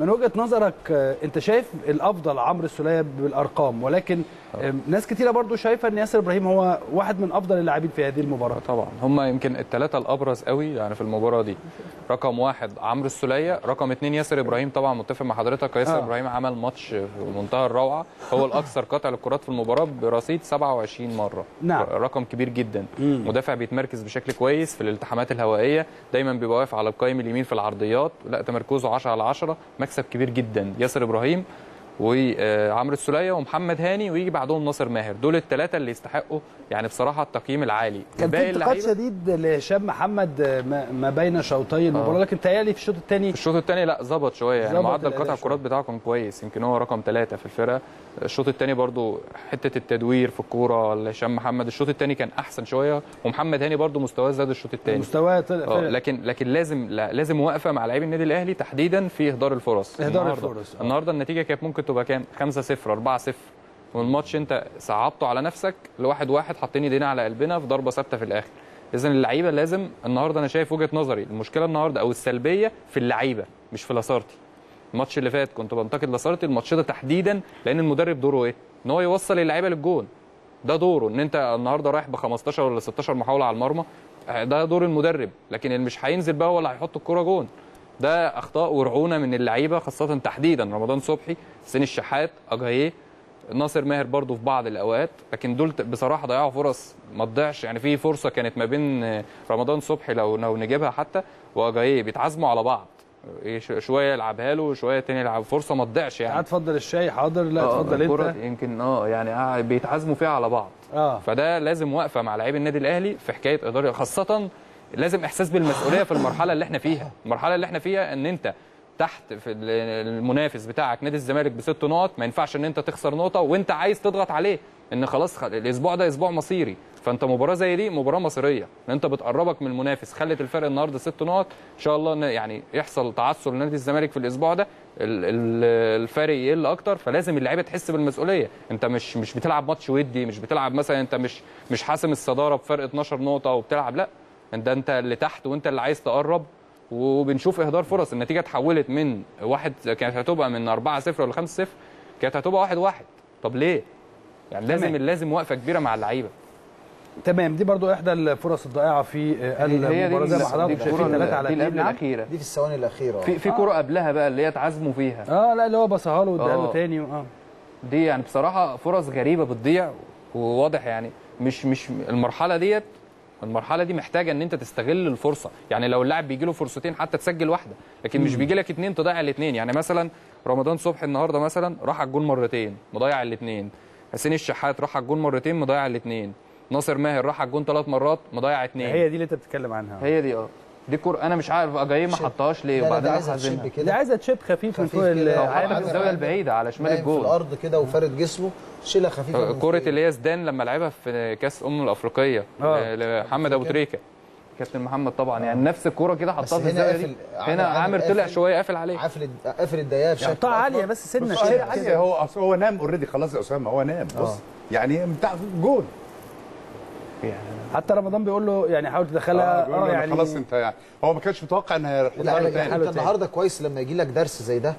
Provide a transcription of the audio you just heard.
من وجهة نظرك آه، انت شايف الأفضل عمرو السولية بالأرقام؟ ولكن آه، ناس كتيرة برضو شايفة إن ياسر إبراهيم هو واحد من أفضل اللاعبين في هذه المباراة. طبعا. هم يمكن الثلاثه الأبرز قوي يعني في المباراة دي. رقم واحد عمرو السولية رقم اثنين ياسر إبراهيم. طبعا متفق مع حضرتك ياسر آه. آه. إبراهيم عمل ماتش في منتهى الروعة. هو الأكثر قطع للكرات في المباراة برصيد 27 مرة. نعم. رقم كبير جدا. مم. مدافع بيتمركز بشكل كويس في الالتحامات الهوائية. دايما بيبقى واقف على القائم اليمين في العرضيات. لا تمركزه 10 على 10 مكسب كبير جدا. ياسر إبراهيم وعمرو السولية ومحمد هاني ويجي بعدهم ناصر ماهر دول الثلاثه اللي يستحقوا يعني بصراحة التقييم العالي كان في انتقاد شديد لهشام محمد آه، ما- بين شوطي المباراه آه. لكن تهيألي في الشوط الثاني الشوط الثاني لا ظبط شوية يعني معدل قطع الكرات. بتاعه كان كويس يمكن هو رقم ثلاثة في الفرقة الشوط الثاني برضو حتة التدوير في الكورة لهشام محمد الشوط الثاني كان أحسن شوية ومحمد هاني برضو مستواه زاد الشوط الثاني مستواه طلع فرق. لكن لكن لازم لا لازم واقفة مع لاعبي النادي الأهلي تحديدا في إهدار الفرص إهدار النهاردة. الفرص، آه. النهارده النتيجة كانت ممكن تبقى كام؟ 5 0 4 0 والماتش انت صعبته على نفسك لواحد واحد حاطين ايدينا على قلبنا في ضربة ثابتة في الآخر. اذا اللعيبة لازم النهارده أنا شايف وجهة نظري المشكلة النهارده أو السلبية في اللعيبة مش في لاسارتي. الماتش اللي فات كنت بنتقد لاسارتي الماتش ده تحديدا لأن المدرب دوره إيه؟ إن هو يوصل اللعيبة للجون. ده دوره إن أنت النهارده رايح ب 15 ولا 16 محاولة على المرمى ده دور المدرب. لكن اللي مش هينزل بقى ولا هيحط الكوره جون. ده أخطاء ورعونة من اللعيبة خاصة تحديدا رمضان صبحي حسين الشحات اجاييه ناصر ماهر برضو في بعض الأوقات. لكن دول بصراحة ضيعوا فرص ما تضيعش. يعني في فرصة كانت ما بين رمضان صبحي لو لو نجيبها حتى واجاييه بيتعازموا على بعض. إيه شوية يلعبها له شوية تاني يلعب. فرصة ما تضيعش يعني. اتفضل الشاي حاضر؟ لا آه، اتفضل انت. يمكن آه يعني آه، بيتعازموا فيها على بعض. آه. فده لازم واقفة مع لعيب النادي الأهلي في حكاية إدارة خاصة لازم إحساس بالمسؤولية في المرحلة اللي إحنا فيها. المرحلة اللي إحنا فيها إن أنت تحت في ال- المنافس بتاعك نادي الزمالك بست نقط ما ينفعش إن أنت تخسر نقطة وأنت عايز تضغط عليه. إن خلاص الأسبوع ده أسبوع مصيري. فأنت مباراة زي دي مباراة مصيرية. إن أنت بتقربك من المنافس خلت الفرق النهارده ست نقط. إن شاء الله يعني يحصل تعثر لنادي الزمالك في الأسبوع ده. ال- ال- الفرق يقل أكتر. فلازم اللعيبة تحس بالمسؤولية. أنت مش مش بتلعب ماتش ودي مش بتلعب مثلا أنت مش مش حاسم الصدارة بفرق 12 نقطة وبتلعب. لأ انت أنت اللي تحت وأنت اللي عايز تقرب وبنشوف إهدار فرص. النتيجة اتحولت من واحد كانت هتبقى من 4 0 ولا 5 0 كانت هتبقى 1 1 طب ليه؟ يعني لازم تمام. لازم وقفة كبيرة مع اللعيبة. تمام دي برضو إحدى الفرص الضائعة في آه، المباراة. زي ما حضرتك شايفين 3 على 2 نعم الأخيرة. دي في الثواني الأخيرة. في في كرة قبلها بقى اللي هي اتعزموا فيها. آه لا اللي هو بصها له واداها له آه. تاني. آه. دي يعني بصراحة فرص غريبة بتضيع وواضح يعني مش مش المرحلة ديت المرحلة دي محتاجة إن أنت تستغل الفرصة. يعني لو اللاعب بيجي له فرصتين حتى تسجل واحدة لكن مش بيجي لك اتنين تضيع الاثنين يعني مثلا رمضان صبحي النهارده مثلا راح على الجون مرتين مضيع الاثنين حسين الشحات راح على الجون مرتين مضيع الاثنين ناصر ماهر راح على الجون ثلاث مرات مضيع اثنين هي دي اللي أنت بتتكلم عنها. هي دي آه. دي كور أنا مش عارف اجاي ما شيب. حطهاش ليه؟ وبعدين ده راح عايزة عزمها تشيب دي كده عايزة تشيب خفيف من. أو العالم حتى عايز- الزاوية البعيدة على شمال نايم في الجول الأرض كده وفارد جسمه شيلها خفيفة من كرة فوق. اللي هي زيدان لما لعبها في كأس أمم الأفريقية آه. ل- لمحمد أبو تريكة. كابتن محمد طبعا يعني نفس الكورة كده حطها في هنا الزاوية دي. هنا عامر طلع. شوية قافل عليه. قافل قافل الدقايق بشكل حطها عالية بس سنة شوية عادي هو هو نام already خلاص يا أسامة هو نام. بص يعني بتاع جول حتى رمضان بيقول له يعني حاول تدخلها. آه أنا يعني خلاص أنت يعني. هو ما كانش متوقع إن هيحطها لا له لا تاني. أنت النهارده كويس لما يجي لك درس زي ده.